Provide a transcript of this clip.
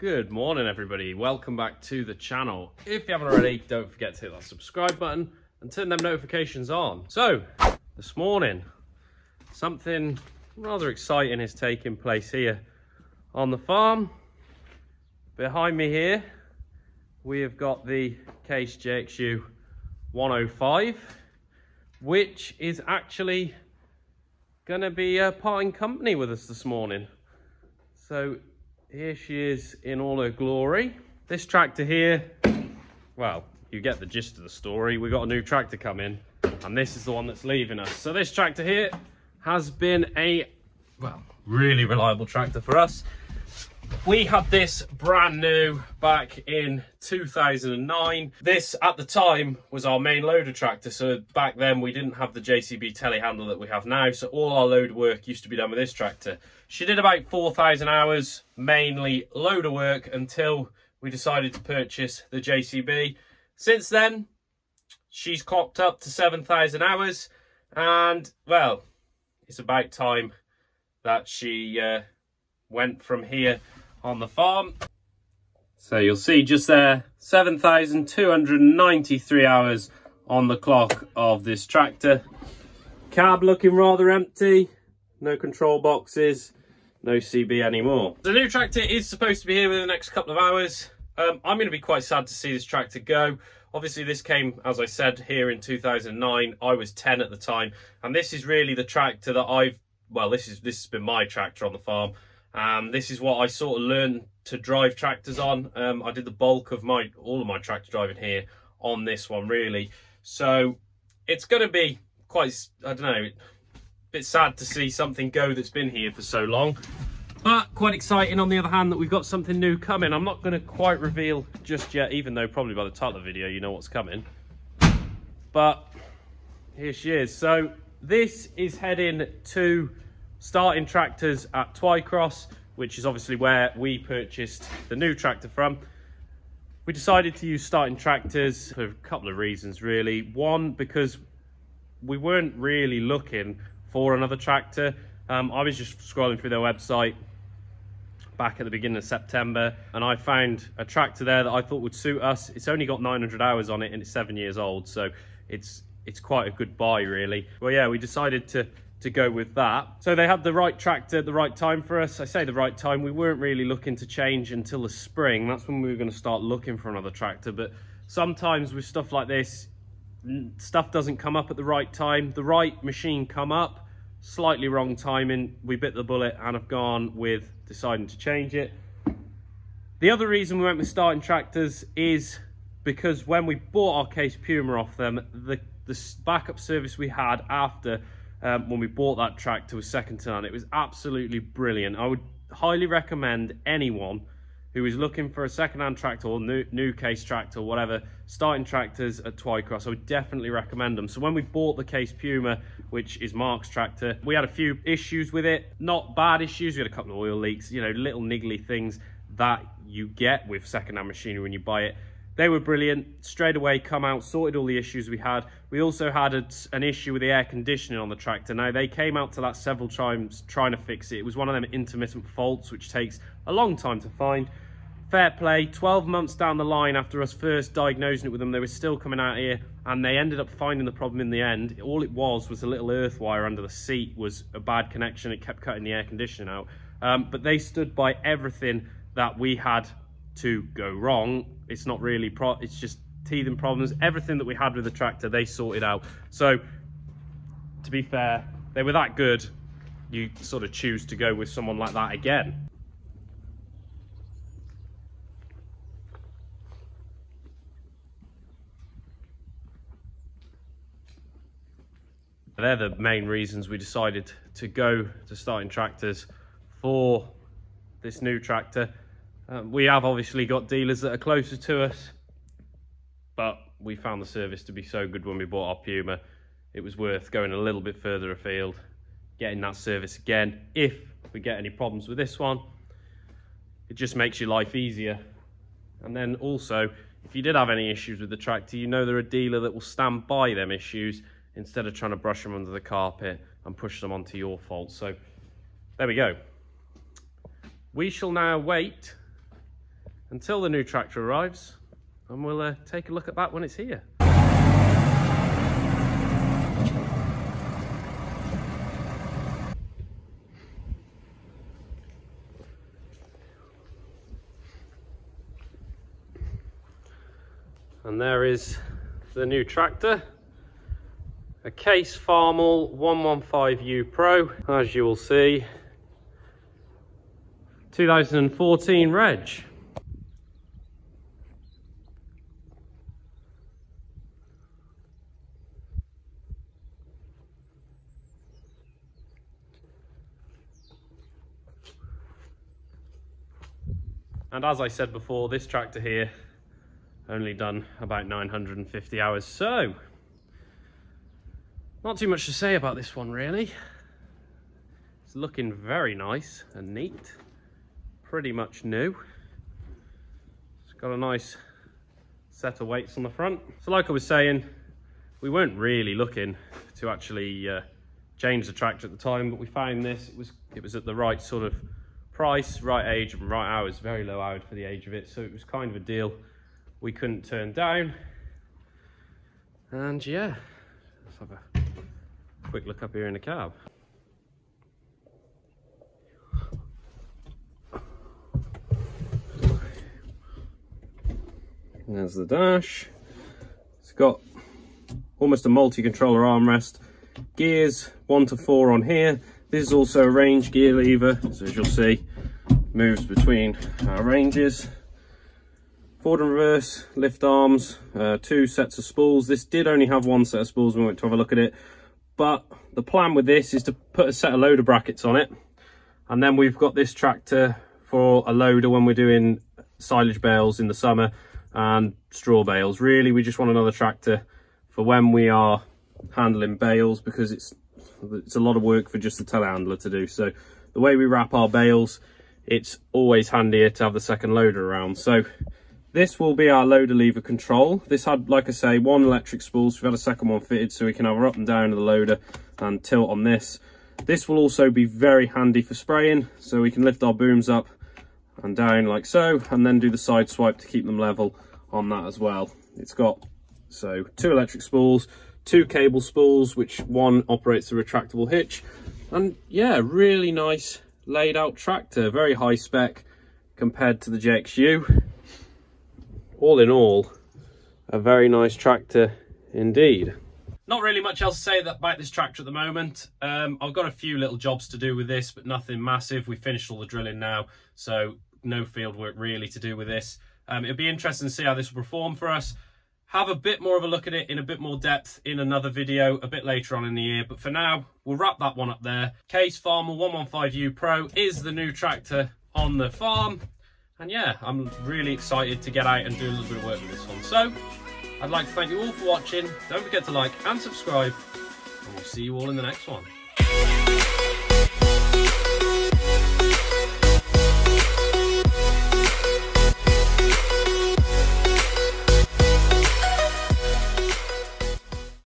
Good morning, everybody. Welcome back to the channel. If you haven't already, don't forget to hit that subscribe button and turn them notifications on. So, this morning, something rather exciting is taking place here on the farm. Behind me here, we have got the Case JXU 105, which is actually going to be uh, parting company with us this morning. So here she is in all her glory. This tractor here, well, you get the gist of the story. We got a new tractor coming and this is the one that's leaving us. So this tractor here has been a, well, really reliable tractor for us. We had this brand new back in 2009. This, at the time, was our main loader tractor. So back then, we didn't have the JCB telehandler that we have now. So all our load work used to be done with this tractor. She did about 4,000 hours, mainly loader work, until we decided to purchase the JCB. Since then, she's clocked up to 7,000 hours. And, well, it's about time that she uh, went from here on the farm. So you'll see just there, 7,293 hours on the clock of this tractor. Cab looking rather empty, no control boxes, no CB anymore. The new tractor is supposed to be here within the next couple of hours. Um, I'm going to be quite sad to see this tractor go. Obviously, this came, as I said, here in 2009. I was 10 at the time, and this is really the tractor that I've, well, this is this has been my tractor on the farm. Um, this is what I sort of learned to drive tractors on. Um, I did the bulk of my, all of my tractor driving here on this one, really. So it's going to be quite, I don't know, a bit sad to see something go that's been here for so long. But quite exciting on the other hand that we've got something new coming. I'm not going to quite reveal just yet, even though probably by the title of the video you know what's coming. But here she is. So this is heading to Startin tractors at Twycross, which is obviously where we purchased the new tractor from. We decided to use Startin tractors for a couple of reasons, really. One, because we weren't really looking for another tractor. Um, I was just scrolling through their website back at the beginning of September and I found a tractor there that I thought would suit us. It's only got 900 hours on it and it's seven years old, so it's it's quite a good buy really. Well, yeah, we decided to to go with that. So they had the right tractor at the right time for us. I say the right time, we weren't really looking to change until the spring. That's when we were gonna start looking for another tractor. But sometimes with stuff like this, stuff doesn't come up at the right time. The right machine come up, slightly wrong timing. We bit the bullet and have gone with deciding to change it. The other reason we went with Startin tractors is because when we bought our Case Puma off them, the, the backup service we had after um, when we bought that tractor was second to none. It was absolutely brilliant. I would highly recommend anyone who is looking for a second-hand tractor or new, new case tractor whatever, Startin tractors at Twycross, I would definitely recommend them. So when we bought the Case Puma, which is Mark's tractor, we had a few issues with it. Not bad issues, we had a couple of oil leaks, you know, little niggly things that you get with second-hand machinery when you buy it. They were brilliant, straight away come out, sorted all the issues we had. We also had a, an issue with the air conditioning on the tractor. Now, they came out to that several times trying to fix it. It was one of them intermittent faults, which takes a long time to find. Fair play, 12 months down the line after us first diagnosing it with them, they were still coming out here and they ended up finding the problem in the end. All it was was a little earth wire under the seat was a bad connection. It kept cutting the air conditioning out. Um, but they stood by everything that we had to go wrong. It's not really, pro it's just teething problems. Everything that we had with the tractor, they sorted out. So to be fair, they were that good, you sort of choose to go with someone like that again. They're the main reasons we decided to go to Startin tractors for this new tractor. Um, we have obviously got dealers that are closer to us, but we found the service to be so good when we bought our Puma, it was worth going a little bit further afield, getting that service again. If we get any problems with this one, it just makes your life easier. And then also, if you did have any issues with the tractor, you know they're a dealer that will stand by them issues instead of trying to brush them under the carpet and push them onto your fault. So there we go. We shall now wait until the new tractor arrives and we'll uh, take a look at that when it's here. And there is the new tractor. A Case Farmall 115U Pro, as you will see. 2014 reg. And as I said before, this tractor here only done about 950 hours. So, not too much to say about this one really. It's looking very nice and neat. Pretty much new. It's got a nice set of weights on the front. So like I was saying, we weren't really looking to actually uh, change the tractor at the time, but we found this. It was it was at the right sort of price, right age, and right hours. Very low hours for the age of it, so it was kind of a deal we couldn't turn down. And yeah, let's have a quick look up here in the cab. There's the dash. It's got almost a multi-controller armrest. Gears one to four on here. This is also a range gear lever, so as you'll see, moves between our ranges. Forward and reverse lift arms uh, two sets of spools. This did only have one set of spools when we went to have a look at it but the plan with this is to put a set of loader brackets on it and then we've got this tractor for a loader when we're doing silage bales in the summer and straw bales. Really we just want another tractor for when we are handling bales because it's it's a lot of work for just the telehandler to do so the way we wrap our bales it's always handier to have the second loader around so this will be our loader lever control. This had, like I say, one electric spool, so we've had a second one fitted so we can have her up and down of the loader and tilt on this. This will also be very handy for spraying, so we can lift our booms up and down like so, and then do the side swipe to keep them level on that as well. It's got, so, two electric spools, two cable spools, which one operates a retractable hitch, and yeah, really nice laid out tractor, very high spec compared to the JXU all in all, a very nice tractor indeed. Not really much else to say about this tractor at the moment. Um, I've got a few little jobs to do with this, but nothing massive. We've finished all the drilling now, so no field work really to do with this. Um, it'll be interesting to see how this will perform for us. Have a bit more of a look at it in a bit more depth in another video a bit later on in the year. But for now, we'll wrap that one up there. Case Farmall 115U Pro is the new tractor on the farm. And yeah, I'm really excited to get out and do a little bit of work with this one. So, I'd like to thank you all for watching. Don't forget to like and subscribe. And we'll see you all in the next one.